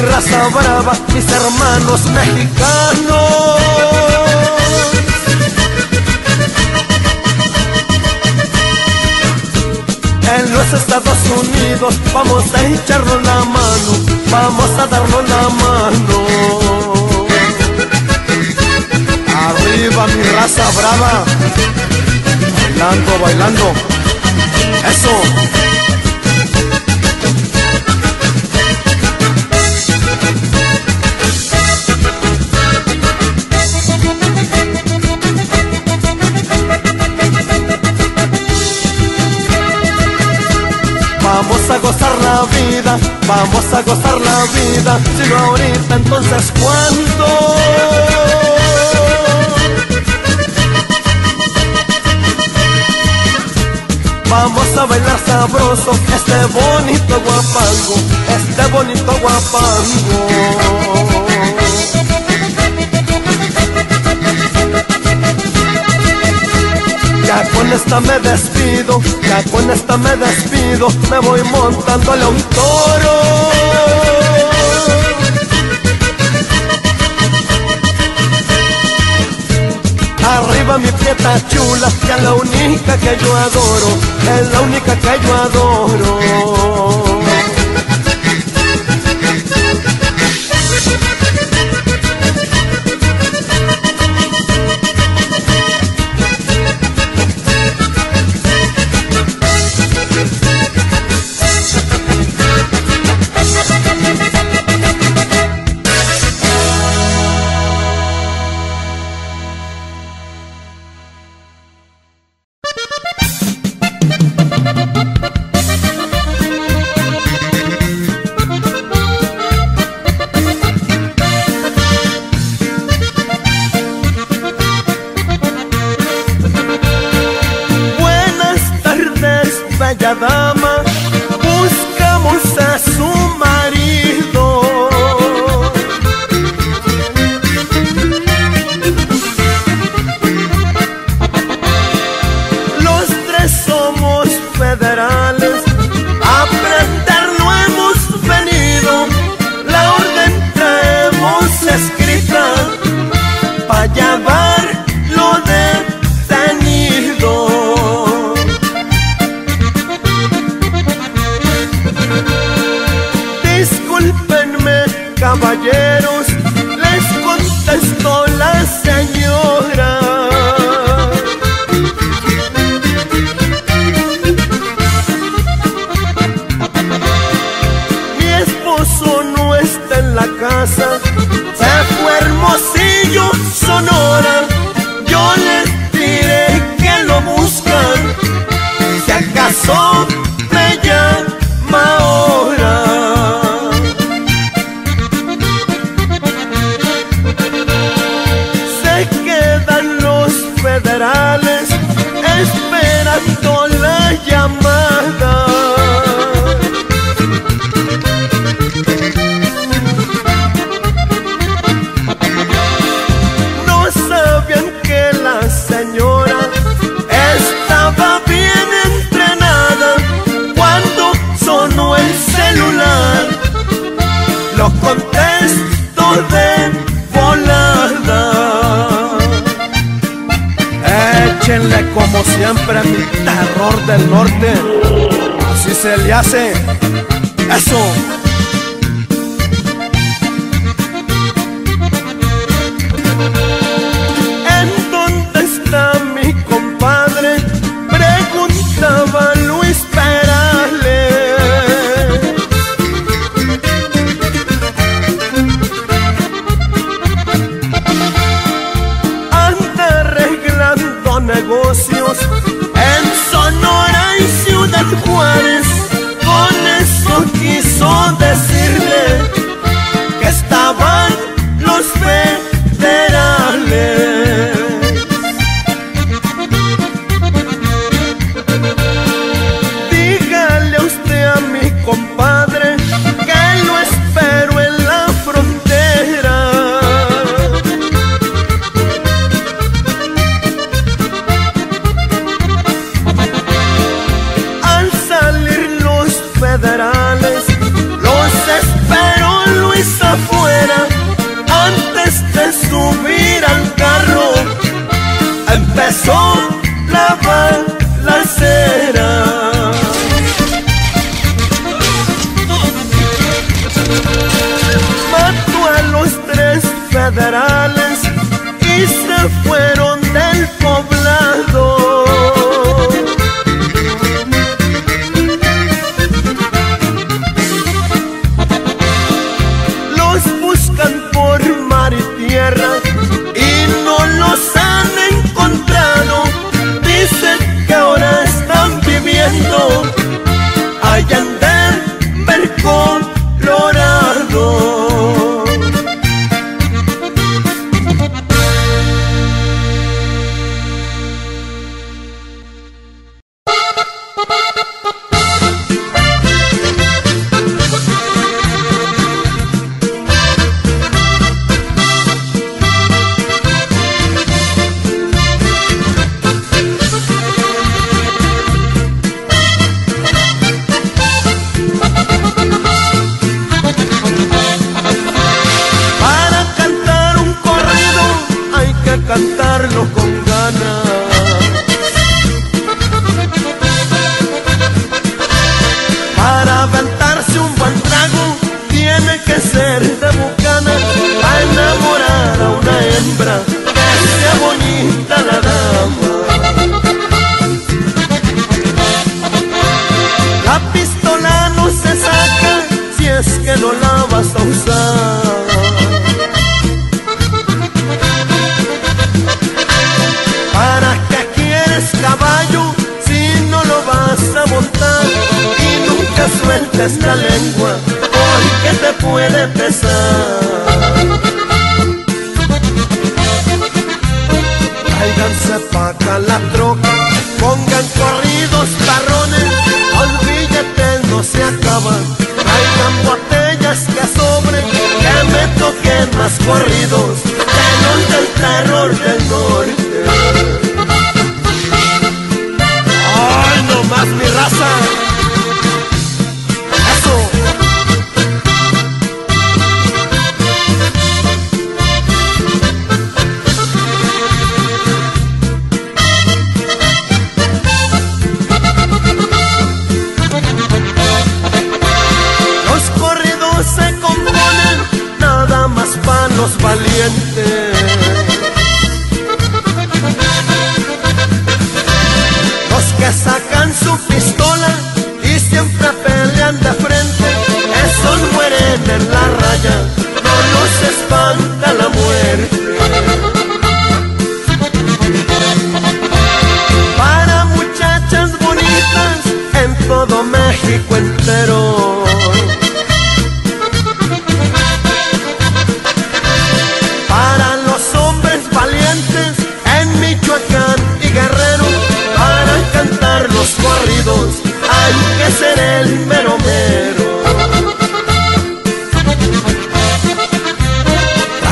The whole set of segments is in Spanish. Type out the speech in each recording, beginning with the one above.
mi raza brava, mis hermanos mexicanos. En los Estados Unidos vamos a echarnos la mano, vamos a darnos la mano. Arriba mi raza brava, bailando, bailando. Eso. Vamos a gozar la vida, si no ahorita entonces cuándo. Vamos a bailar sabroso este bonito guapango, este bonito guapango. Ya con esta me despido, ya con esta me despido, me voy montándole a un toro. Arriba mi pieta chula, que es la única que yo adoro, es la única que yo adoro.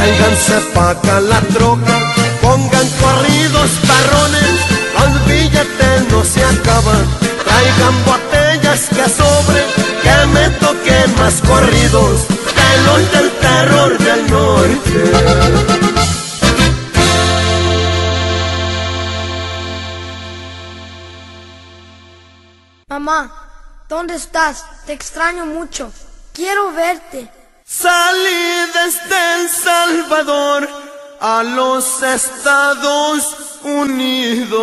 Tráiganse pa' acá la troca, pongan corridos parrones, los billetes no se acaban. Traigan botellas que sobre, que me toquen más corridos los del terror del norte. Mamá, ¿dónde estás? Te extraño mucho. Quiero verte. Salí desde El Salvador a los Estados Unidos.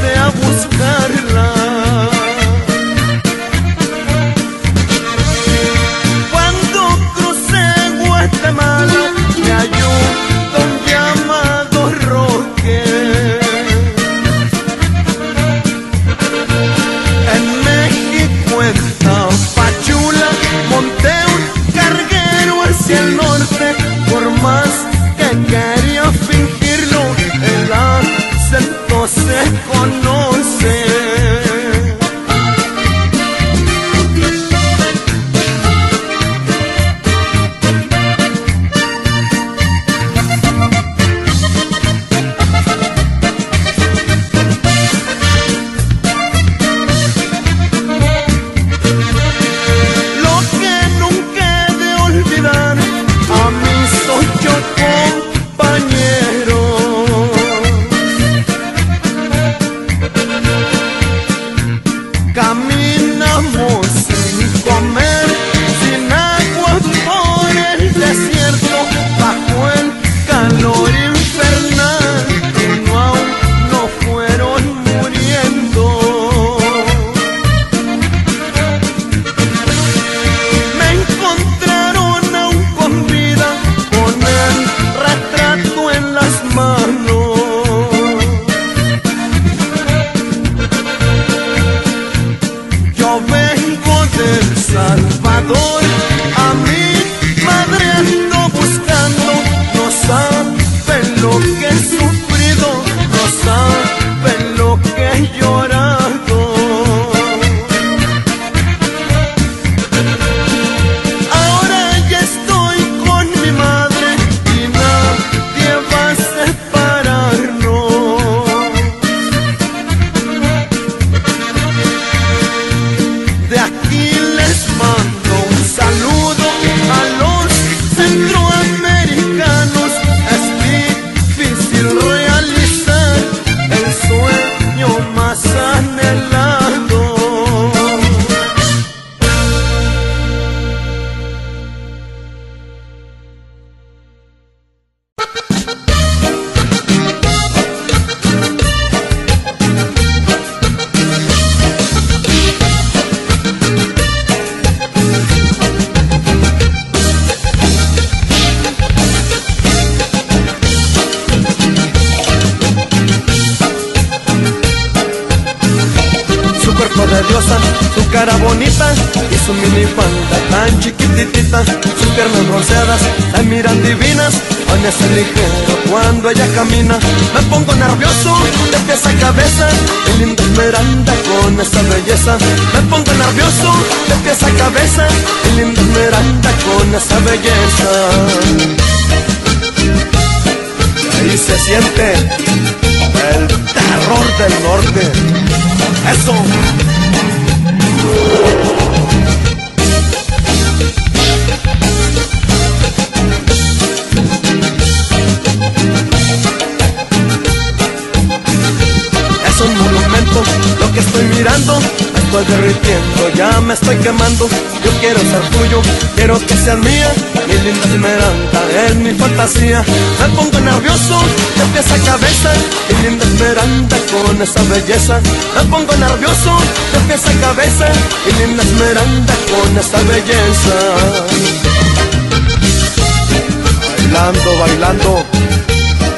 tem a música con esa belleza. Me pongo nervioso de pies a cabeza. Mi linda esmeralda con esa belleza. Bailando, bailando.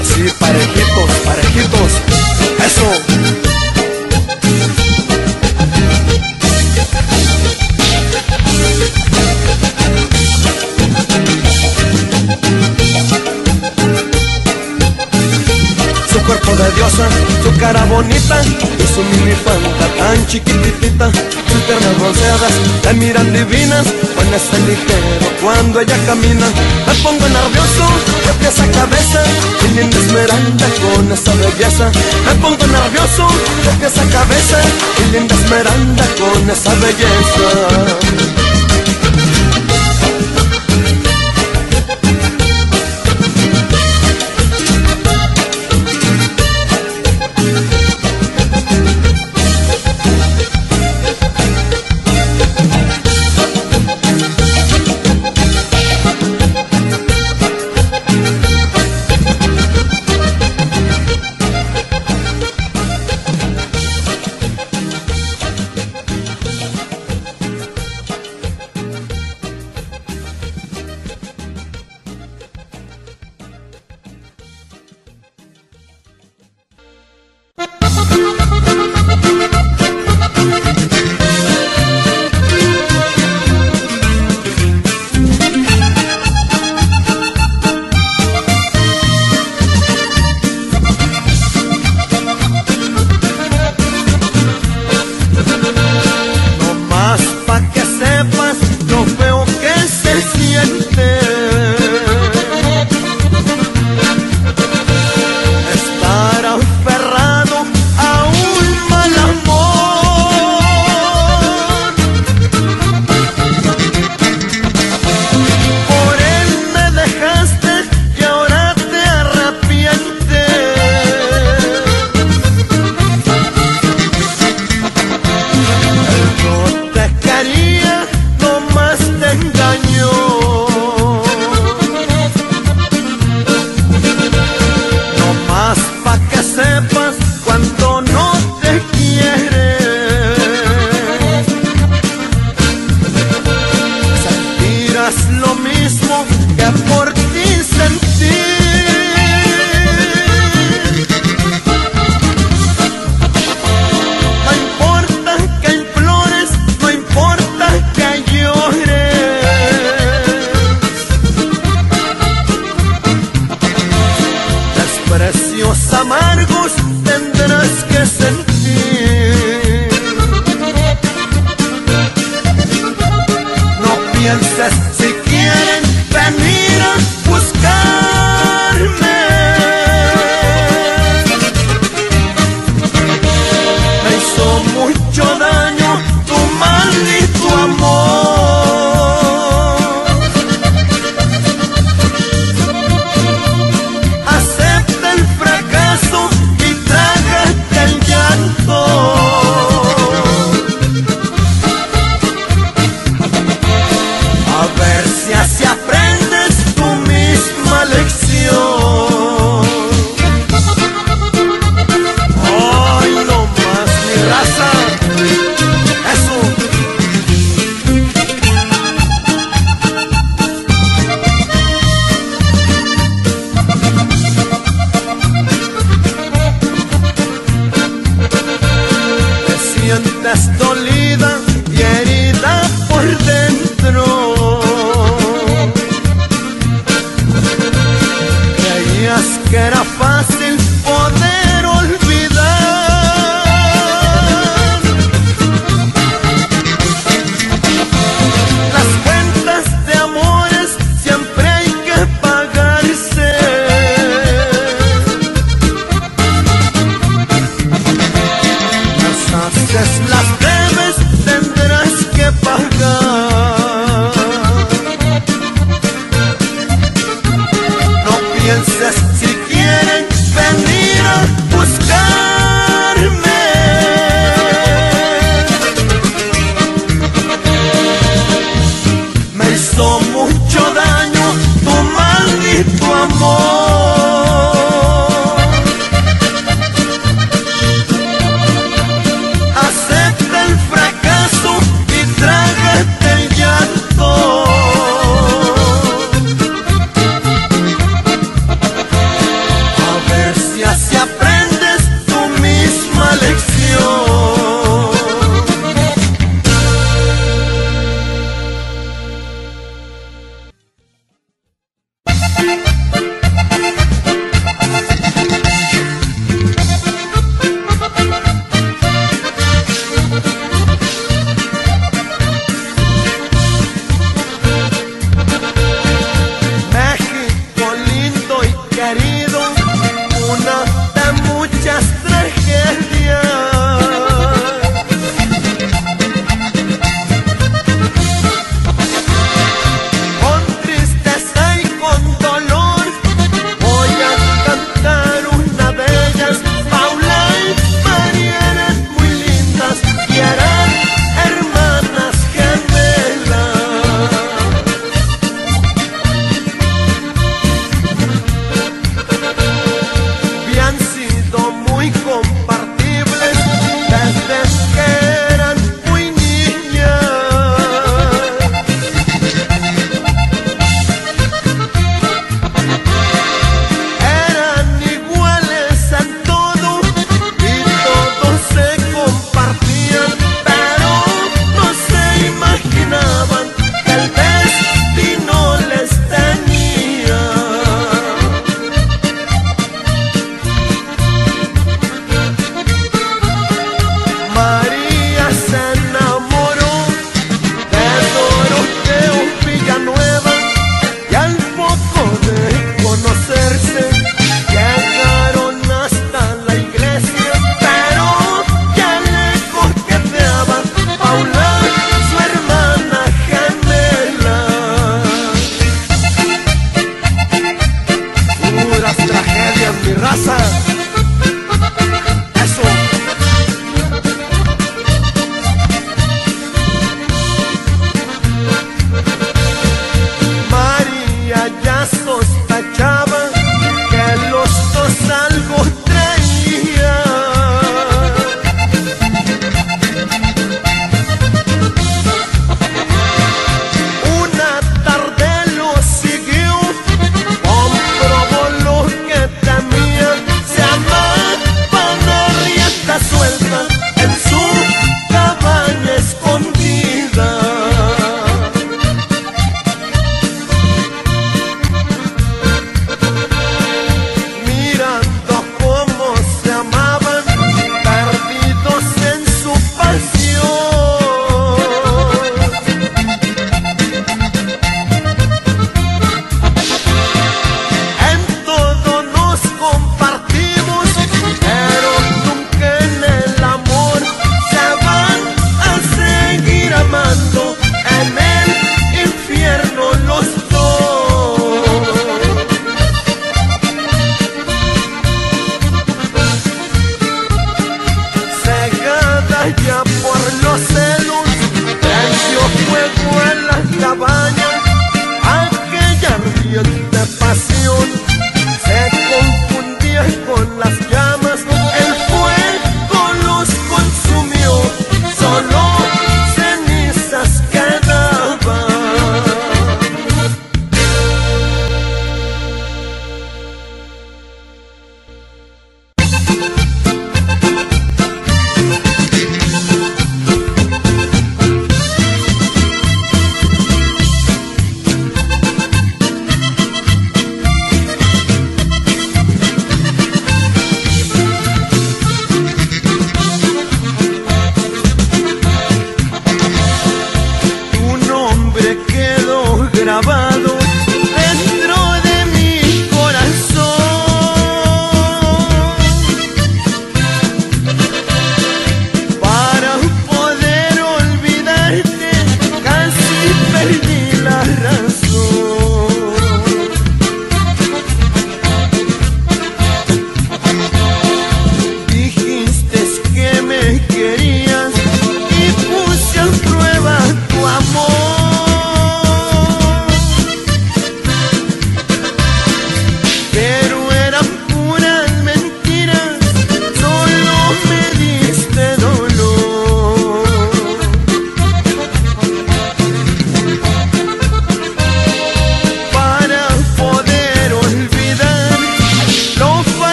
Así parejitos, parejitos. Eso. De diosa, su cara bonita y su minifalda tan chiquititita. Sus piernas bronceadas la miran divinas con ese ligero cuando ella camina. Me pongo nervioso de pies a cabeza y linda esmeralda con esa belleza. Me pongo nervioso de pies a cabeza y linda esmeralda con esa belleza.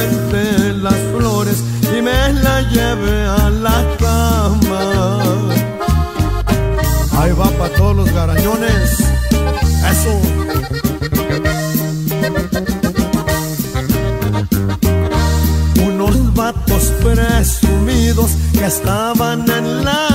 entre las flores y me la lleve a la cama. Ahí va para todos los garañones. Eso. Unos vatos presumidos que estaban en la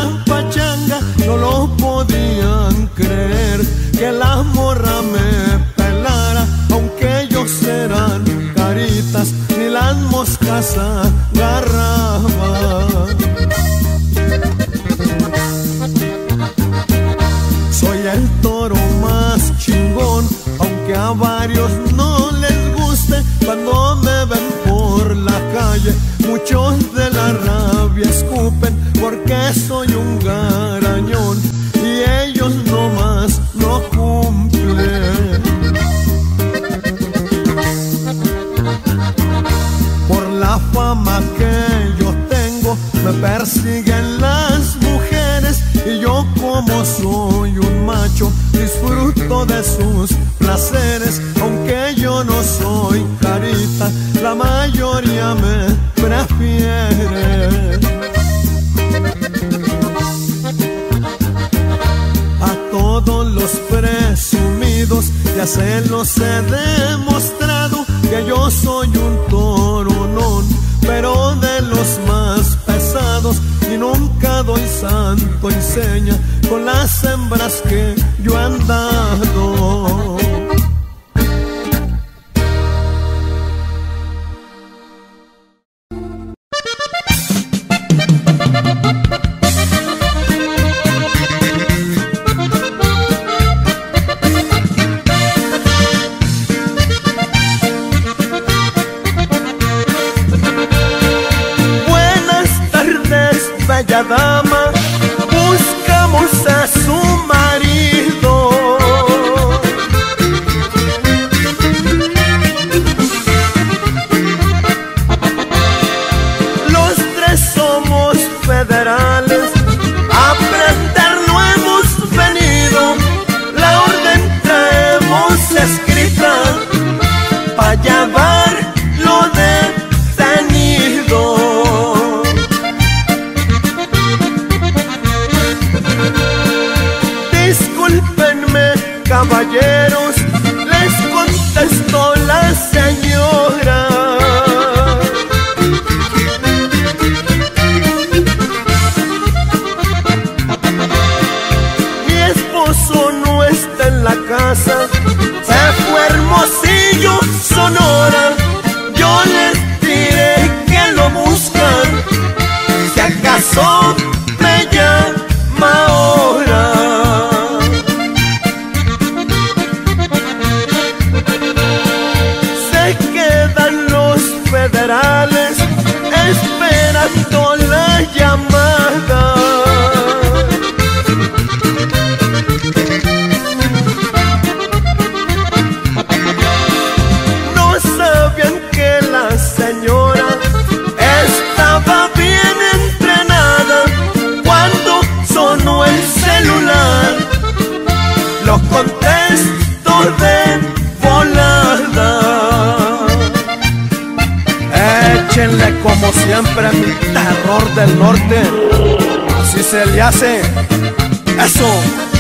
como siempre mi terror del norte. Así se le hace. Eso.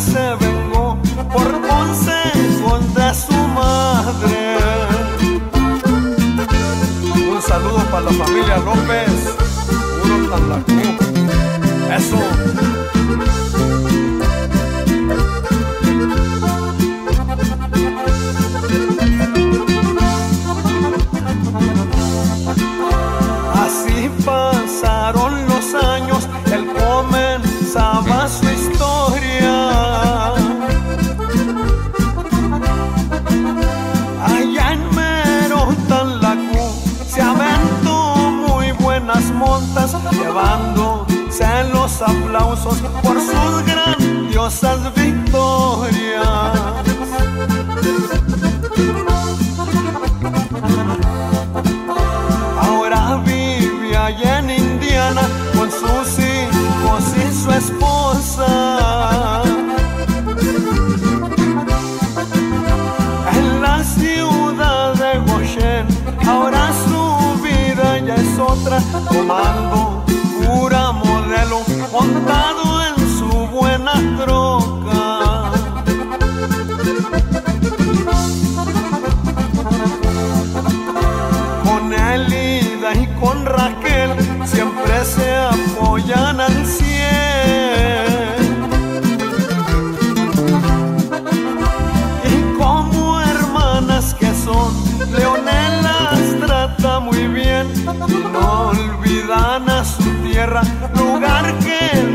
se vengó por consejos de su madre. Un saludo para la familia López, puro Eso. Aplausos por sus grandiosas victorias.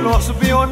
Que los vio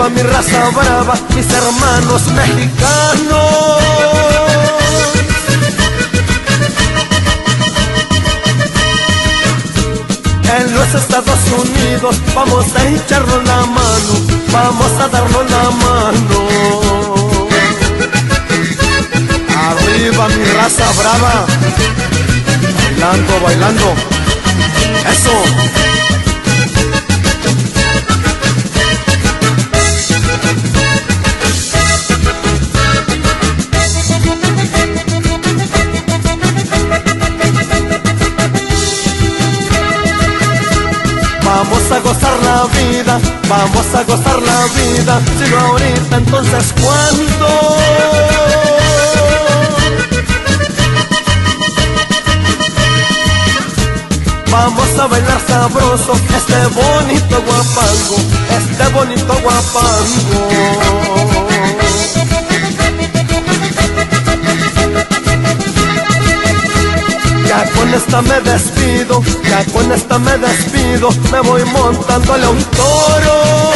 arriba mi raza brava, mis hermanos mexicanos. En los Estados Unidos vamos a echarnos la mano, vamos a darnos la mano. Arriba mi raza brava, bailando, bailando. Eso. Vamos a gozar la vida. Si no ahorita, entonces ¿cuándo? Vamos a bailar sabroso este bonito guapango, este bonito guapango. Ya con esta me despido, ya con esta me despido, me voy montándole a un toro.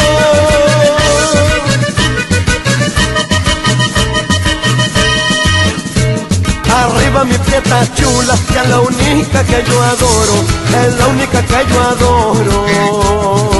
Arriba mi prieta chula, que es la única que yo adoro, es la única que yo adoro.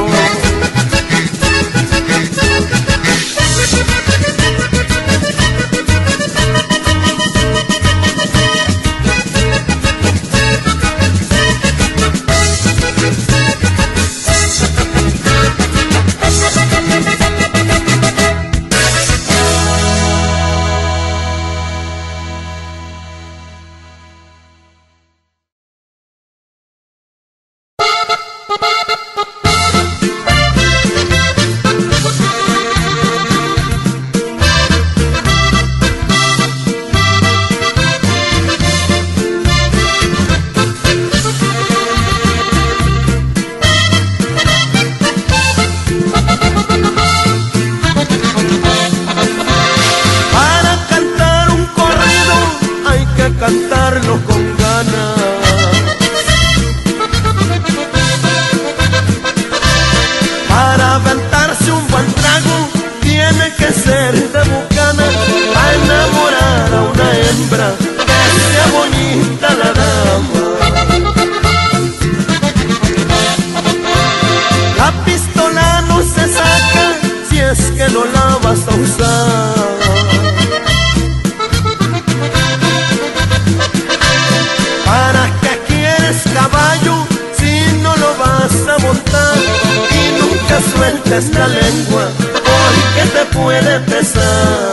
sueltes la lengua porque te puede pesar.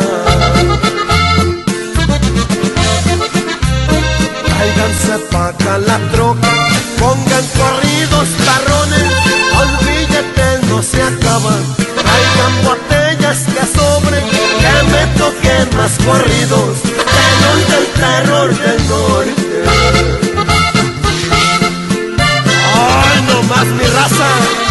Váyanse para la troca, pongan corridos parrones, al billete no se acaba, traigan botellas que sobren, que me toquen más corridos, tenor del terror del norte. ¡Ay, no más mi raza!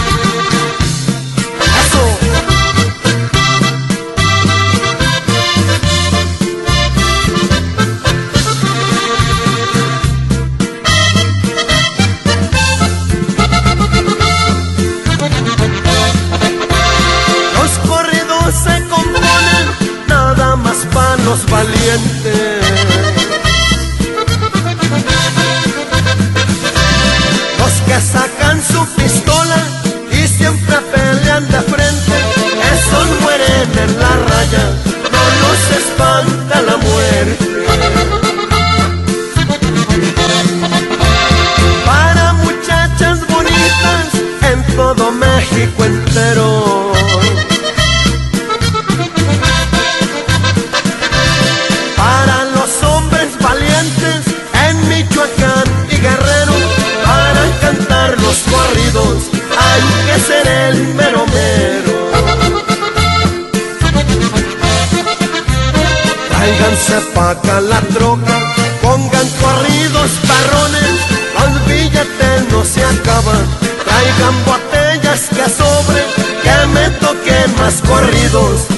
corridos.